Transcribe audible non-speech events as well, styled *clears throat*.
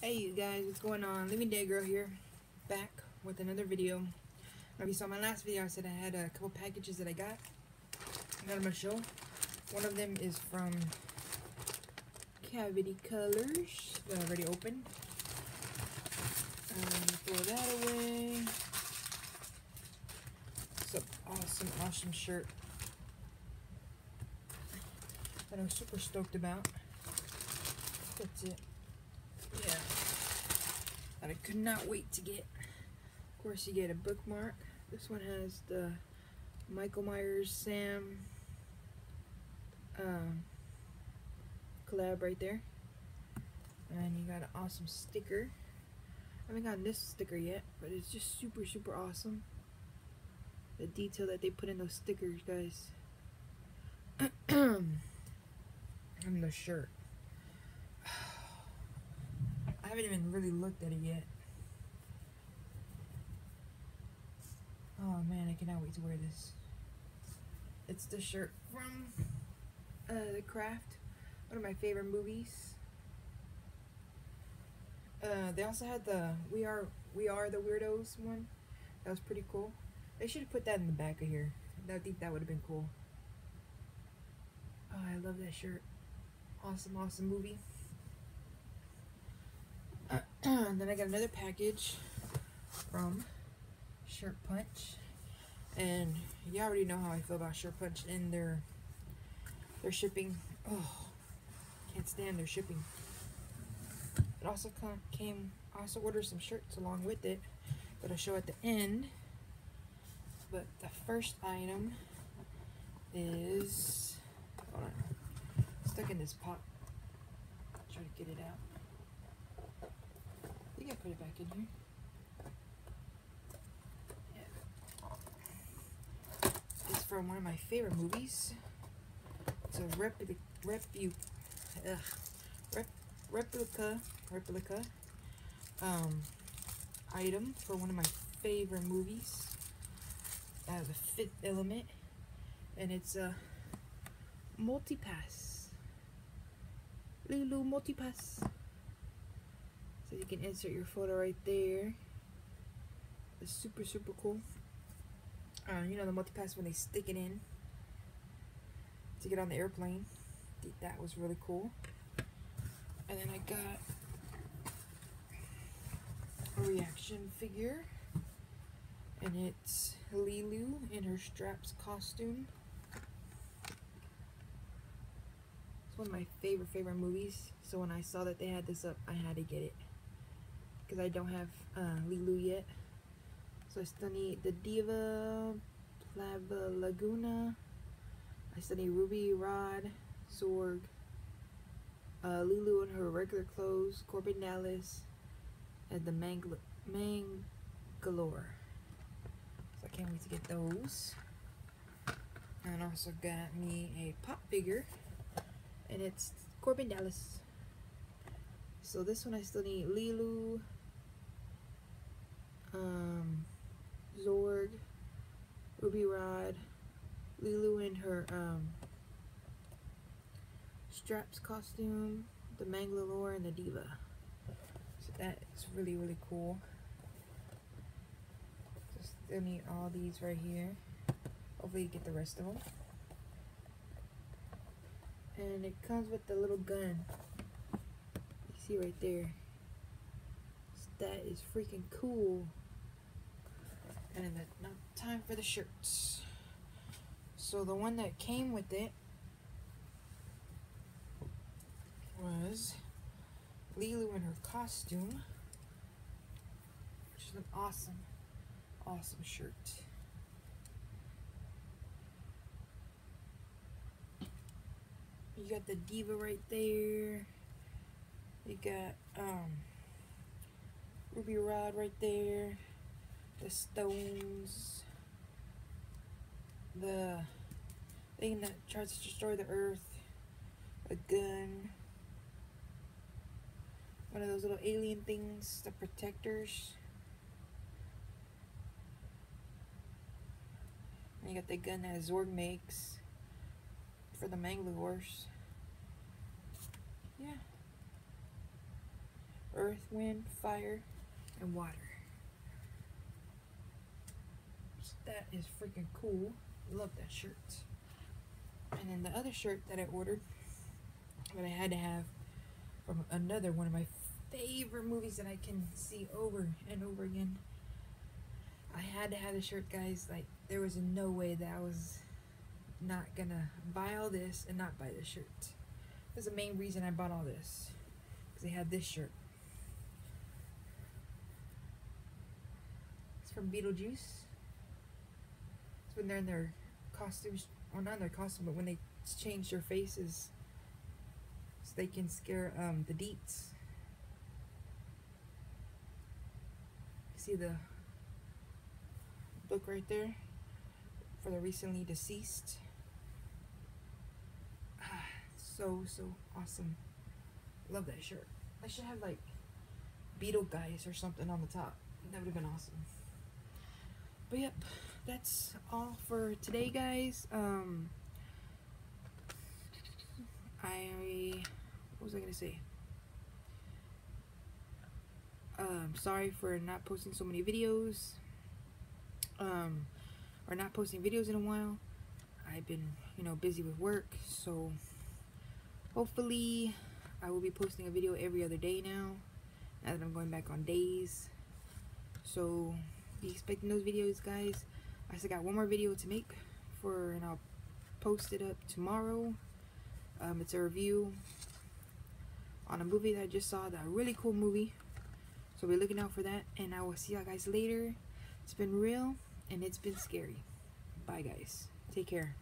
Hey you guys, what's going on? Living Dead Girl here, back with another video. If you saw my last video, I said I had a couple packages that I got. I'm gonna show. One of them is from Cavity Colors. That I already opened. Um, throw that away. It's an awesome, awesome shirt that I'm super stoked about. That's it. Yeah. That I could not wait to get. Of course, you get a bookmark. This one has the Michael Myers Sam um, collab right there. And you got an awesome sticker. I haven't gotten this sticker yet, but it's just super, super awesome. The detail that they put in those stickers, guys. *clears throat* and the shirt. I haven't even really looked at it yet. Oh man, I cannot wait to wear this. It's the shirt from uh, The Craft, one of my favorite movies. Uh, they also had the We Are We Are the Weirdos one. That was pretty cool. They should have put that in the back of here. I think that would have been cool. Oh, I love that shirt. Awesome, awesome movie. Then I got another package from Shirt Punch. And you already know how I feel about Shirt Punch and their their shipping. Oh, can't stand their shipping. It also came, I also ordered some shirts along with it that I'll show at the end. But the first item is, hold on, stuck in this pot. Try to get it out. I think I put it back in here. Yeah. It's from one of my favorite movies. It's a replica, rep, replica, replica, um, item for one of my favorite movies. Uh, the Fifth Element, and it's a multi-pass. Leeloo multi-pass. So you can insert your photo right there. It's super, super cool. Uh, you know the multi-pass when they stick it in to get on the airplane. That was really cool. And then I got a reaction figure. And it's Leeloo in her straps costume. It's one of my favorite, favorite movies. So when I saw that they had this up, I had to get it. Because I don't have uh, Leeloo yet. So I still need the Diva Plavalaguna. I still need Ruby Rod, Zorg, uh, Leeloo in her regular clothes, Korben Dallas, and the Mangl Mangalore. So I can't wait to get those. And also got me a pop figure, and it's Korben Dallas. So this one I still need Leeloo, um, Zorg, Ruby Rod, Leeloo in her um, straps costume, the Mangalore, and the Diva. So that is really, really cool. So still need all these right here. Hopefully you get the rest of them. And it comes with the little gun. You see right there. So that is freaking cool. And then now time for the shirts. So the one that came with it was Leeloo in her costume, which is an awesome, awesome shirt. You got the diva right there. You got um, Ruby Rod right there. The stones. The thing that tries to destroy the earth. A gun. One of those little alien things, the protectors. And you got the gun that Zorg makes for the Manglores. Yeah. Earth, Wind, Fire, and Water. So that is freaking cool. Love that shirt. And then the other shirt that I ordered, that I had to have from another one of my favorite movies that I can see over and over again. I had to have the shirt, guys. Like, there was no way that I was not gonna buy all this and not buy this shirt. That's the main reason I bought all this. Because they had this shirt. It's from Beetlejuice. When they're in their costumes, or not in their costume, but when they change their faces so they can scare um, the Deetz. See the book right there for the recently deceased. *sighs* So so awesome. Love that shirt. I should have like Beetle guys or something on the top. That would have been awesome. But yep, that's all for today, guys. Um, I what was I gonna say? Um, sorry for not posting so many videos. Um, or not posting videos in a while. I've been, you know, busy with work, so hopefully I will be posting a video every other day now. Now that I'm going back on days. So be expecting those videos, guys. I still got one more video to make for, and I'll post it up tomorrow. Um, it's a review on a movie that I just saw, that really cool movie. So be looking out for that, and I will see y'all guys later. It's been real, and it's been scary. Bye, guys. Take care.